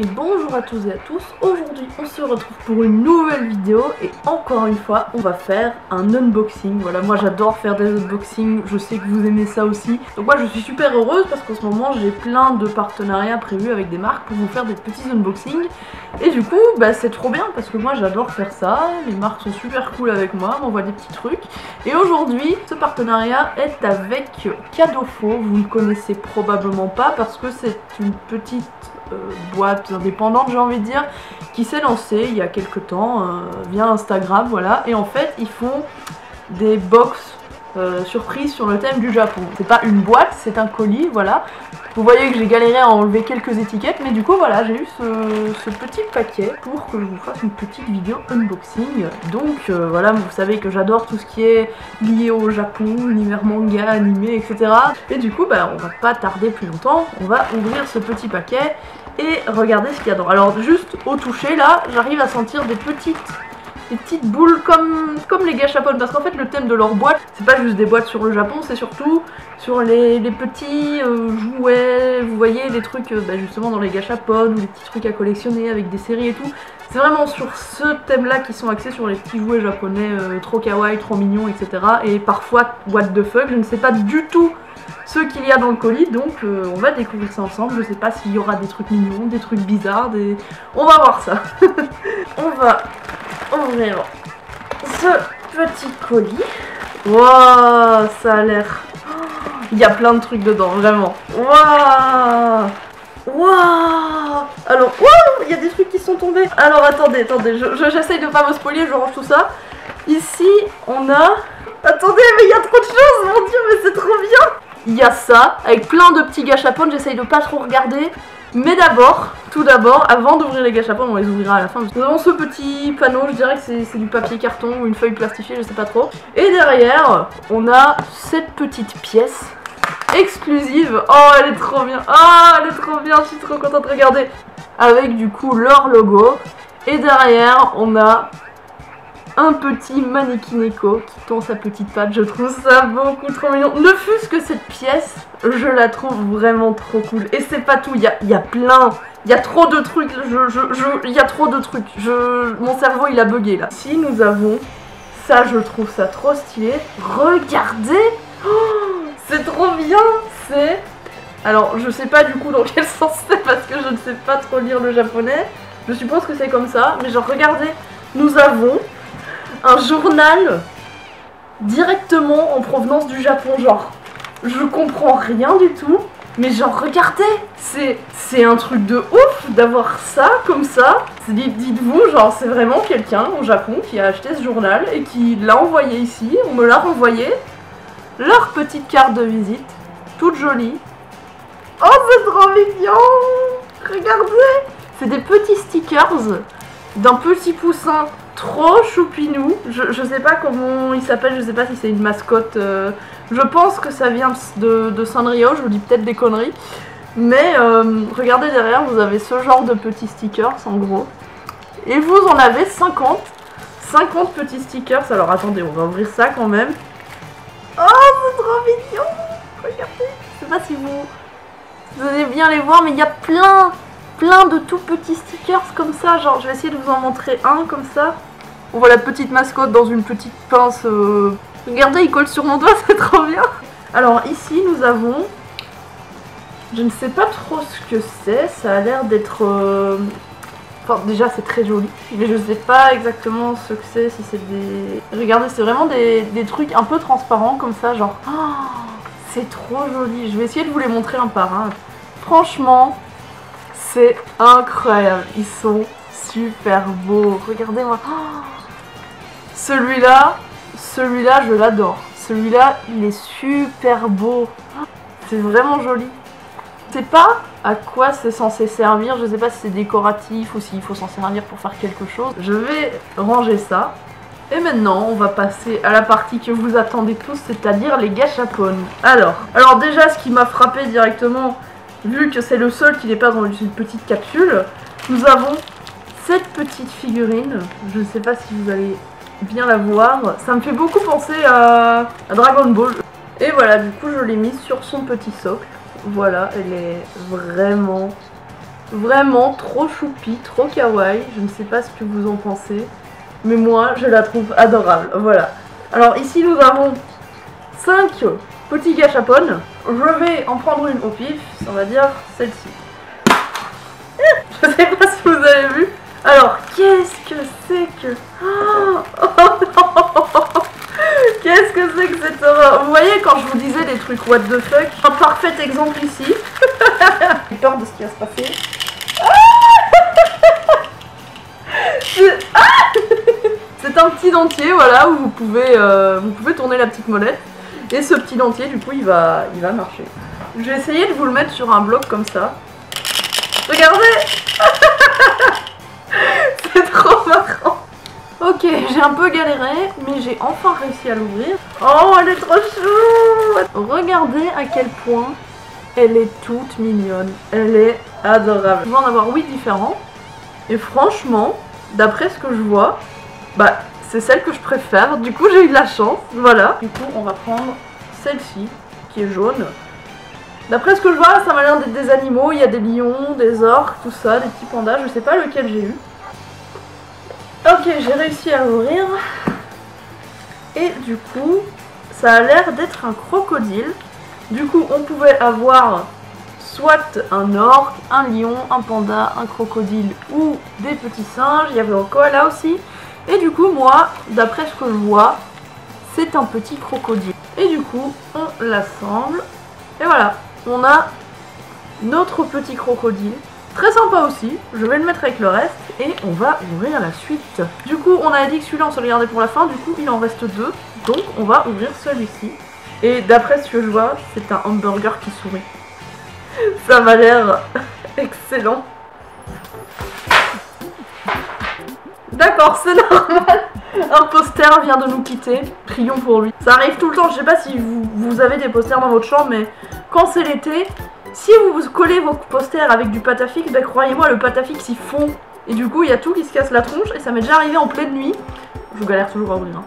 Et bonjour à tous et à tous, aujourd'hui on se retrouve pour une nouvelle vidéo et encore une fois on va faire un unboxing. Voilà moi j'adore faire des unboxings, je sais que vous aimez ça aussi. Donc moi je suis super heureuse parce qu'en ce moment j'ai plein de partenariats prévus avec des marques pour vous faire des petits unboxings. Et du coup bah c'est trop bien parce que moi j'adore faire ça, les marques sont super cool avec moi, m'envoient des petits trucs. Et aujourd'hui ce partenariat est avec Cadofo, vous ne connaissez probablement pas parce que c'est une petite boîte indépendante j'ai envie de dire qui s'est lancée il y a quelques temps euh, via Instagram voilà. Et en fait ils font des box euh, surprises sur le thème du Japon. C'est pas une boîte c'est un colis voilà. Vous voyez que j'ai galéré à enlever quelques étiquettes mais du coup voilà j'ai eu ce, petit paquet pour que je vous fasse une petite vidéo unboxing. Donc voilà vous savez que j'adore tout ce qui est lié au Japon univers manga animé etc et du coup bah on va pas tarder plus longtemps. On va ouvrir ce petit paquet et regardez ce qu'il y a dedans. Alors juste au toucher là, j'arrive à sentir des petites des petites boules comme, comme les gâchapon parce qu'en fait le thème de leur boîte c'est pas juste des boîtes sur le Japon c'est surtout sur les, petits euh, jouets vous voyez des trucs euh, bah, justement dans les gâchapon ou des petits trucs à collectionner avec des séries et tout. C'est vraiment sur ce thème là qui sont axés sur les petits jouets japonais euh, trop kawaii, trop mignons etc et parfois what the fuck je ne sais pas du tout ce qu'il y a dans le colis, donc euh, on va découvrir ça ensemble. Je sais pas s'il y aura des trucs mignons, des trucs bizarres, des... on va voir ça. on va ouvrir ce petit colis. Waouh, ça a l'air... Il y a plein de trucs dedans, vraiment. Waouh Waouh Alors, waouh Il y a des trucs qui sont tombés. Alors, attendez, attendez, j'essaye de pas me spoiler, je range tout ça. Ici, on a... Attendez, mais il y a trop de choses, mon dieu, mais c'est trop bien il y a ça, avec plein de petits gâchapons, j'essaye de pas trop regarder. Mais d'abord, tout d'abord, avant d'ouvrir les gâchapons, on les ouvrira à la fin. Nous avons ce petit panneau, je dirais que c'est du papier carton ou une feuille plastifiée, je sais pas trop. Et derrière, on a cette petite pièce exclusive. Oh, elle est trop bien. Oh, elle est trop bien, je suis trop contente de regarder. Avec du coup leur logo. Et derrière, on a un petit mannequin qui tend sa petite patte. Je trouve ça beaucoup trop mignon. Ne fût-ce que cette pièce, je la trouve vraiment trop cool. Et c'est pas tout, il y a, y a, plein. Il y a trop de trucs. Y a trop de trucs. Je, mon cerveau il a bugué là. Si nous avons ça, je trouve ça trop stylé. Regardez oh, C'est trop bien C'est... Alors, je sais pas du coup dans quel sens c'est parce que je ne sais pas trop lire le japonais. Je suppose que c'est comme ça. Mais genre, regardez, nous avons un journal directement en provenance du Japon. Genre, je comprends rien du tout. Mais genre, regardez, c'est un truc de ouf d'avoir ça comme ça. Dites-vous, genre, c'est vraiment quelqu'un au Japon qui a acheté ce journal et qui l'a envoyé ici. On me l'a renvoyé. Leur petite carte de visite, toute jolie. Oh, c'est trop mignon Regardez C'est des petits stickers d'un petit poussin trop choupinou. Je, je sais pas comment il s'appelle, je sais pas si c'est une mascotte. Euh, je pense que ça vient de, de Sanrio, je vous dis peut-être des conneries. Mais euh, regardez derrière, vous avez ce genre de petits stickers en gros. Et vous en avez 50. 50 petits stickers. Alors attendez, on va ouvrir ça quand même. Oh, c'est trop mignon Regardez. Je sais pas si vous, vous allez bien les voir, mais il y a plein, plein de tout petits stickers comme ça. Genre, je vais essayer de vous en montrer un comme ça. On voit la petite mascotte dans une petite pince. Euh. Regardez, il colle sur mon doigt, c'est trop bien. Alors ici, nous avons... Je ne sais pas trop ce que c'est. Ça a l'air d'être... Euh, enfin, déjà, c'est très joli. Mais je ne sais pas exactement ce que c'est. Si c'est des... Regardez, c'est vraiment des... trucs un peu transparents comme ça. Genre... C'est trop joli. Je vais essayer de vous les montrer un par un. Franchement, c'est incroyable. Ils sont super beaux. Regardez-moi. Oh, celui-là, celui-là, je l'adore. Celui-là, il est super beau. C'est vraiment joli. Je sais pas à quoi c'est censé servir. Je sais pas si c'est décoratif ou s'il faut s'en servir pour faire quelque chose. Je vais ranger ça. Et maintenant, on va passer à la partie que vous attendez tous, c'est-à-dire les gâchapon. Alors, alors déjà, ce qui m'a frappé directement, vu que c'est le seul qui n'est pas dans une petite capsule, nous avons cette petite figurine. Je ne sais pas si vous allez bien la voir. Ça me fait beaucoup penser à, Dragon Ball. Et voilà, du coup, je l'ai mise sur son petit socle. Voilà, elle est vraiment Vraiment trop choupi, trop kawaii. Je ne sais pas ce que vous en pensez. Mais moi, je la trouve adorable. Voilà. Alors ici, nous avons 5 petits gâchapones. Je vais en prendre une au pif. On va dire celle-ci. Je sais pas si vous avez vu. Alors, qu'est-ce que c'est que... Oh, non Qu'est-ce que c'est que cette horreur Vous voyez quand je vous disais des trucs what the fuck Un parfait exemple ici. J'ai peur de ce qui va se passer. C'est un petit dentier, voilà, où vous pouvez, euh, vous pouvez tourner la petite molette. Et ce petit dentier, du coup, il va, il va marcher. Je vais essayer de vous le mettre sur un bloc comme ça. Regardez Ok, j'ai un peu galéré, mais j'ai enfin réussi à l'ouvrir. Oh, elle est trop chou Regardez à quel point elle est toute mignonne. Elle est adorable. Je vais en avoir 8 différents. Et franchement, d'après ce que je vois, bah c'est celle que je préfère. Du coup, j'ai eu de la chance. Voilà. Du coup, on va prendre celle-ci, qui est jaune. D'après ce que je vois, ça m'a l'air d'être des animaux. Il y a des lions, des orques, tout ça, des petits pandas. Je sais pas lequel j'ai eu. Ok, j'ai réussi à l'ouvrir. Et du coup, ça a l'air d'être un crocodile. Du coup, on pouvait avoir soit un orque, un lion, un panda, un crocodile ou des petits singes. Il y avait un koala aussi. Et du coup, moi, d'après ce que je vois, c'est un petit crocodile. Et du coup, on l'assemble. Et voilà, on a notre petit crocodile. Très sympa aussi, je vais le mettre avec le reste et on va ouvrir la suite. Du coup, on a dit que celui-là on se le gardait pour la fin, du coup il en reste deux. Donc on va ouvrir celui-ci. Et d'après ce que je vois, c'est un hamburger qui sourit. Ça m'a l'air excellent. D'accord, c'est normal. Un poster vient de nous quitter. Prions pour lui. Ça arrive tout le temps. Je sais pas si vous, vous avez des posters dans votre chambre, mais quand c'est l'été, si vous collez vos posters avec du patafix, ben croyez-moi, le patafix il fond. Et du coup, il y a tout qui se casse la tronche. Et ça m'est déjà arrivé en pleine nuit. Je galère toujours à ouvrir. Hein.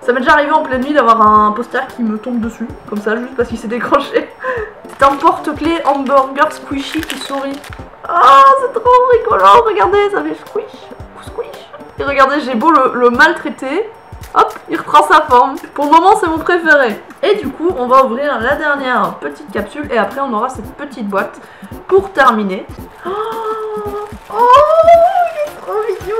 Ça m'est déjà arrivé en pleine nuit d'avoir un poster qui me tombe dessus. Comme ça, juste parce qu'il s'est décroché. c'est un porte-clés hamburger squishy qui sourit. Ah, c'est trop rigolant. Regardez, ça fait squish. Squish. Et regardez, j'ai beau le, maltraiter. Hop, il reprend sa forme. Pour le moment, c'est mon préféré. Et du coup, on va ouvrir la dernière petite capsule et après, on aura cette petite boîte pour terminer. Oh, oh il est trop mignon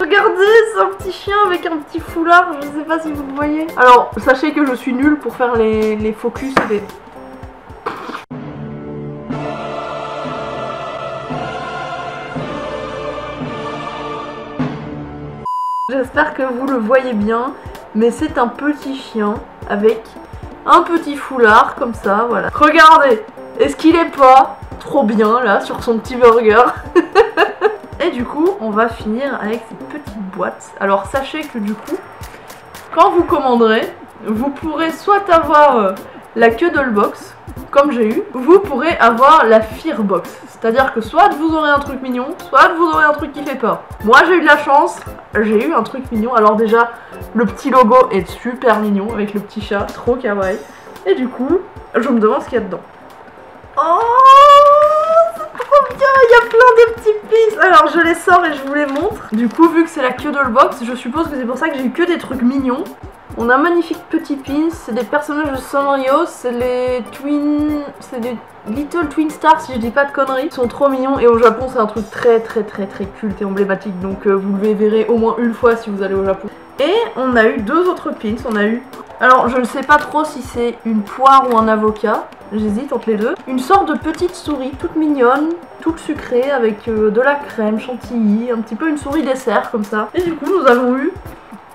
Regardez, c'est un petit chien avec un petit foulard, je sais pas si vous le voyez. Alors, sachez que je suis nulle pour faire les, les focus et les... J'espère que vous le voyez bien, mais c'est un petit chien avec un petit foulard comme ça, voilà. Regardez, est-ce qu'il est pas trop bien là sur son petit burger Et du coup, on va finir avec cette petite boîte. Alors sachez que du coup, quand vous commanderez, vous pourrez soit avoir euh, la queue de box comme j'ai eu, vous pourrez avoir la Fearbox. C'est-à-dire que soit vous aurez un truc mignon, soit vous aurez un truc qui fait peur. Moi j'ai eu de la chance, j'ai eu un truc mignon. Alors déjà, le petit logo est super mignon avec le petit chat, trop kawaii. Et du coup, je me demande ce qu'il y a dedans. Oh il y a plein de petits Alors je les sors et je vous les montre. Du coup, vu que c'est la queue de box, je suppose que c'est pour ça que j'ai eu que des trucs mignons. On a un magnifique petit pins, c'est des personnages de Sanrio, c'est les Twin... c'est des Little Twin Stars si je dis pas de conneries. Ils sont trop mignons et au Japon c'est un truc très très très très culte et emblématique donc euh, vous le verrez au moins une fois si vous allez au Japon. Et on a eu deux autres pins, on a eu... Alors je ne sais pas trop si c'est une poire ou un avocat, j'hésite entre les deux. Une sorte de petite souris toute mignonne, toute sucrée avec euh, de la crème chantilly, un petit peu une souris dessert comme ça. Et du coup nous avons eu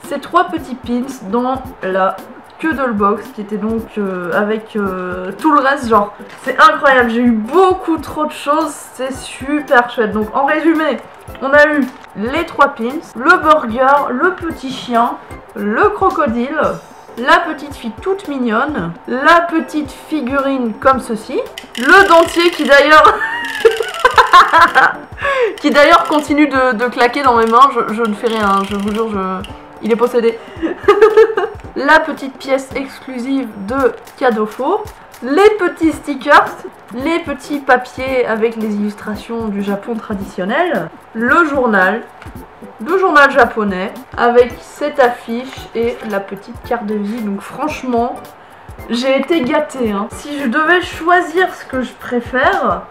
ces trois petits pins dans la queue de box qui était donc euh, avec euh, tout le reste genre c'est incroyable j'ai eu beaucoup trop de choses c'est super chouette. Donc en résumé on a eu les trois pins le burger le petit chien le crocodile la petite fille toute mignonne la petite figurine comme ceci le dentier qui d'ailleurs qui d'ailleurs continue de, claquer dans mes mains je, je ne fais rien je vous jure je il est possédé. la petite pièce exclusive de faux. les petits stickers, les petits papiers avec les illustrations du Japon traditionnel, le journal, le journal japonais avec cette affiche et la petite carte de vie. Donc franchement, j'ai été gâtée. Hein. Si je devais choisir ce que je préfère,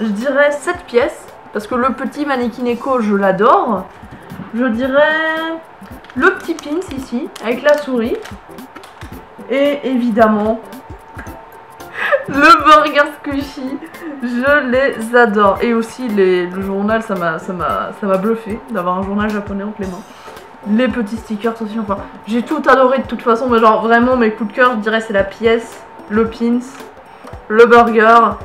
je dirais cette pièce. Parce que le petit mannequin écho, je l'adore. Je dirais le petit pins ici, avec la souris. Et évidemment, le burger squishy, je les adore. Et aussi le journal, ça m'a bluffé d'avoir un journal japonais entre les mains. Les petits stickers aussi, enfin, j'ai tout adoré de toute façon, mais genre vraiment mes coups de cœur, je dirais c'est la pièce, le pins, le burger.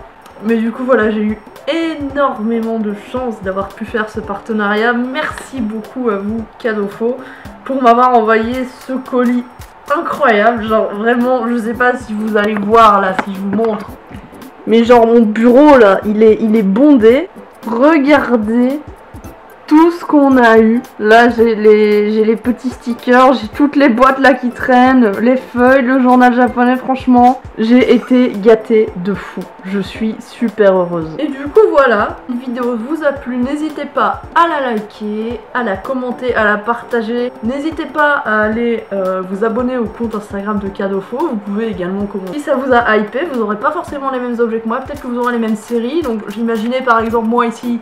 Mais du coup voilà, j'ai eu énormément de chance d'avoir pu faire ce partenariat. Merci beaucoup à vous, Faux, pour m'avoir envoyé ce colis incroyable. Genre vraiment, je sais pas si vous allez voir là, si je vous montre. Mais genre mon bureau là, il est, il est bondé. Regardez tout ce qu'on a eu. Là, j'ai les, petits stickers, j'ai toutes les boîtes là qui traînent, les feuilles, le journal japonais, franchement, j'ai été gâtée de fou. Je suis super heureuse. Et du coup, voilà, la vidéo vous a plu, n'hésitez pas à la liker, à la commenter, à la partager. N'hésitez pas à aller euh, vous abonner au compte Instagram de Faux. Vous pouvez également commenter. Si ça vous a hypé, vous n'aurez pas forcément les mêmes objets que moi, peut-être que vous aurez les mêmes séries. Donc j'imaginais par exemple moi ici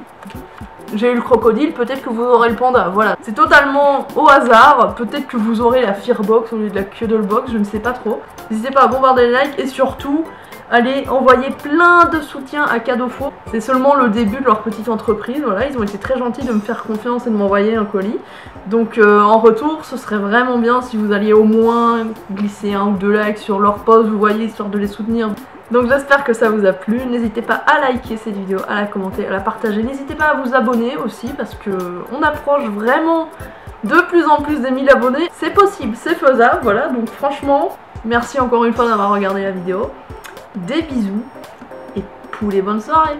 j'ai eu le crocodile, peut-être que vous aurez le panda. Voilà, c'est totalement au hasard. Peut-être que vous aurez la Fearbox au lieu de la Cuddlebox, je ne sais pas trop. N'hésitez pas à bombarder les likes et surtout, allez envoyer plein de soutien à Faux. C'est seulement le début de leur petite entreprise. Voilà, ils ont été très gentils de me faire confiance et de m'envoyer un colis. Donc euh, en retour, ce serait vraiment bien si vous alliez au moins glisser un ou deux likes sur leur post, vous voyez, histoire de les soutenir. Donc j'espère que ça vous a plu. N'hésitez pas à liker cette vidéo, à la commenter, à la partager. N'hésitez pas à vous abonner aussi parce que on approche vraiment de plus en plus des 1000 abonnés. C'est possible, c'est faisable, voilà. Donc franchement, merci encore une fois d'avoir regardé la vidéo. Des bisous et pour les bonnes soirées